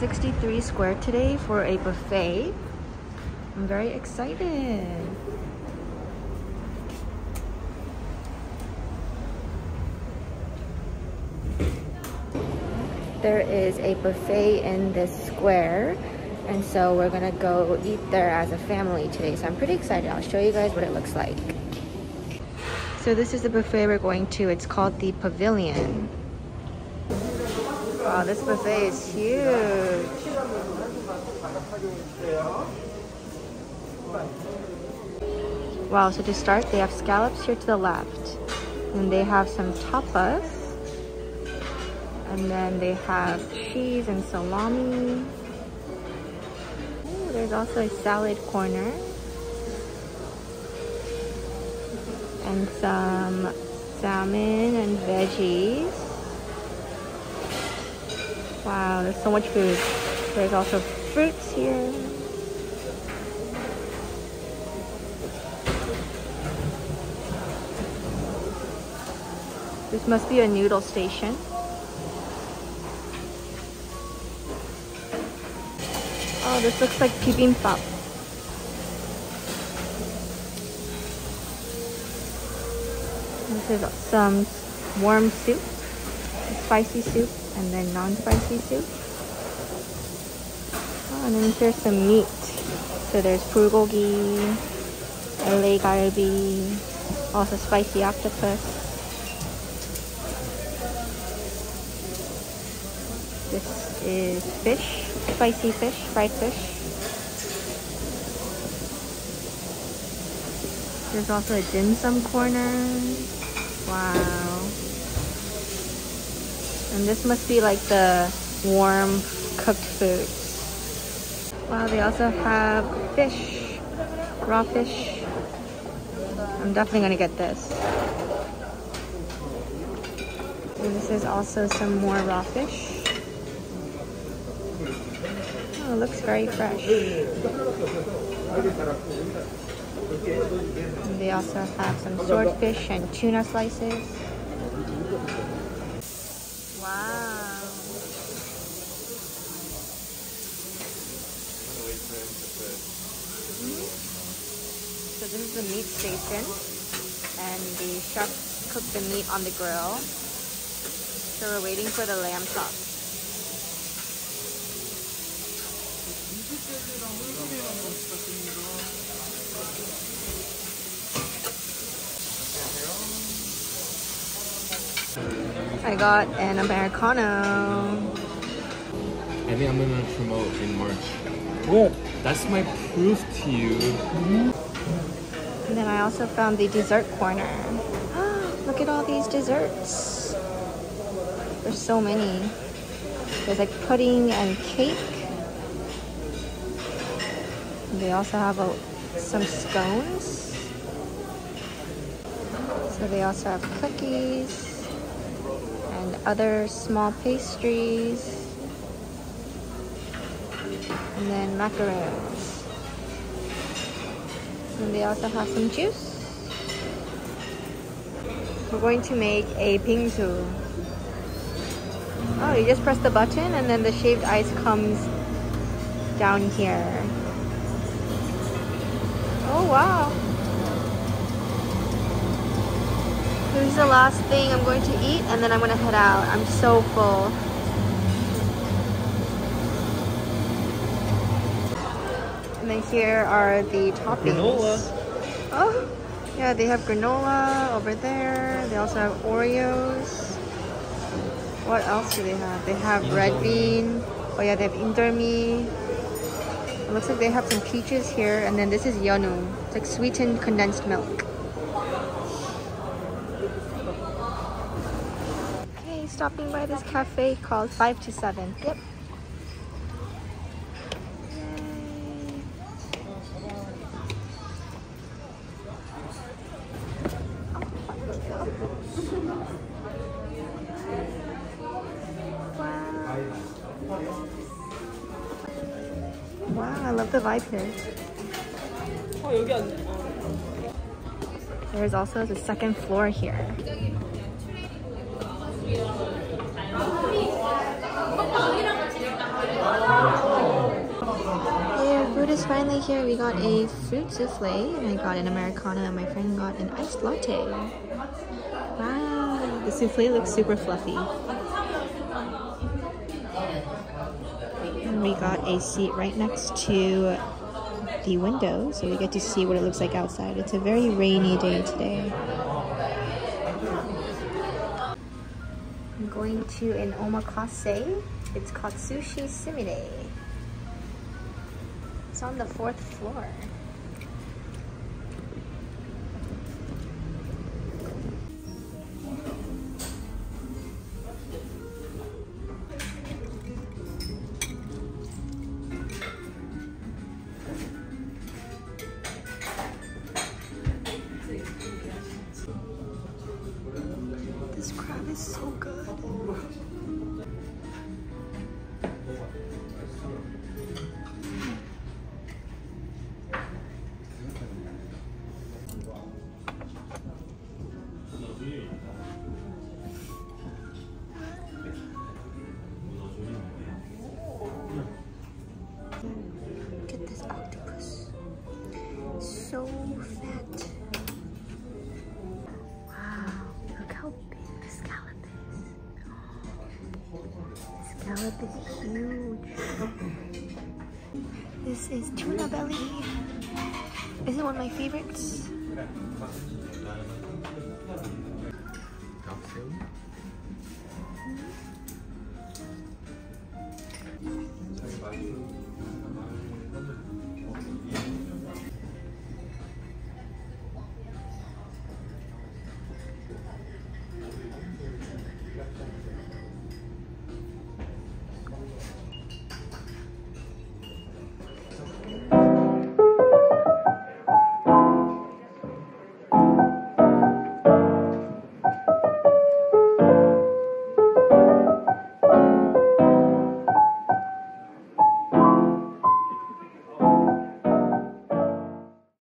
63 Square today for a buffet. I'm very excited. There is a buffet in this square and so we're gonna go eat there as a family today. So I'm pretty excited. I'll show you guys what it looks like. So this is the buffet we're going to. It's called the Pavilion. Wow, this buffet is huge. Wow, so to start, they have scallops here to the left. And they have some tapas. And then they have cheese and salami. Ooh, there's also a salad corner. And some salmon and veggies. Wow, there's so much food. There's also fruits here. This must be a noodle station. Oh, this looks like bibimbap. This is some warm soup, spicy soup, and then non-spicy soup. Oh, and then here's some meat. So there's bulgogi, LA galbi, also spicy octopus. This is fish, spicy fish, fried fish. There's also a dim sum corner. Wow. And this must be like the warm cooked food. Wow, they also have fish, raw fish. I'm definitely gonna get this. And this is also some more raw fish. Oh, looks very fresh. And they also have some swordfish and tuna slices. Wow. So this is the meat station and the chef cooked the meat on the grill. So we're waiting for the lamb chop. I got an Americano. I think I'm gonna promote in March. Good. That's my proof to you. And then I also found the dessert corner. Look at all these desserts. There's so many. There's like pudding and cake. And they also have a, some scones. So they also have cookies and other small pastries. And then macarons And they also have some juice. We're going to make a bingsu. Oh, you just press the button and then the shaved ice comes down here. Oh wow. This is the last thing I'm going to eat and then I'm going to head out. I'm so full. And then here are the toppings. Granola. Oh, yeah, they have granola over there. They also have Oreos. What else do they have? They have red bean. Oh yeah, they have injeolmi. It looks like they have some peaches here. And then this is yonu. It's like sweetened condensed milk. stopping by this cafe called 5 to 7. Yep. Wow, I love the vibe here. There's also the second floor here. Our food is finally here. We got a fruit souffle, and I got an Americano, and my friend got an iced latte. Wow, the souffle looks super fluffy. And we got a seat right next to the window, so we get to see what it looks like outside. It's a very rainy day today. Going to an omakase. It's called Sushi Sumire. It's on the fourth floor. Crab is so good. Scallop is huge. This is tuna belly. This is one of my favorites.